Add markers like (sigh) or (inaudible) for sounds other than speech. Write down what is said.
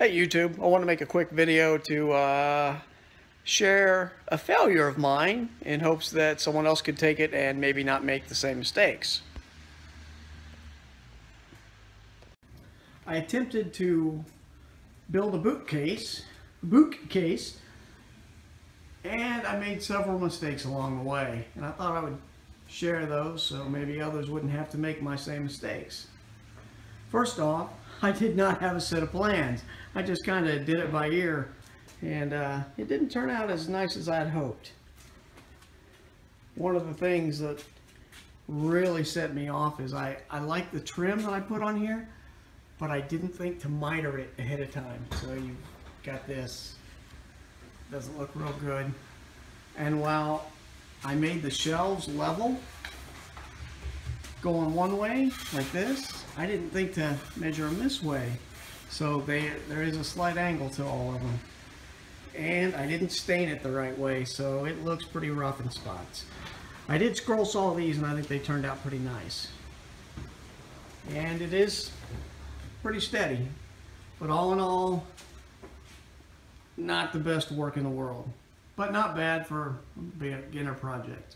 Hey YouTube, I want to make a quick video to uh, share a failure of mine in hopes that someone else could take it and maybe not make the same mistakes. I attempted to build a bookcase, bookcase, and I made several mistakes along the way. And I thought I would share those so maybe others wouldn't have to make my same mistakes. First off, (laughs) I did not have a set of plans. I just kind of did it by ear and uh, it didn't turn out as nice as I'd hoped. One of the things that really set me off is I, I like the trim that I put on here, but I didn't think to miter it ahead of time. So you've got this, doesn't look real good. And while I made the shelves level, going one way like this, I didn't think to measure them this way. So they, there is a slight angle to all of them. And I didn't stain it the right way, so it looks pretty rough in spots. I did scroll saw these and I think they turned out pretty nice. And it is pretty steady. But all in all, not the best work in the world. But not bad for a beginner project.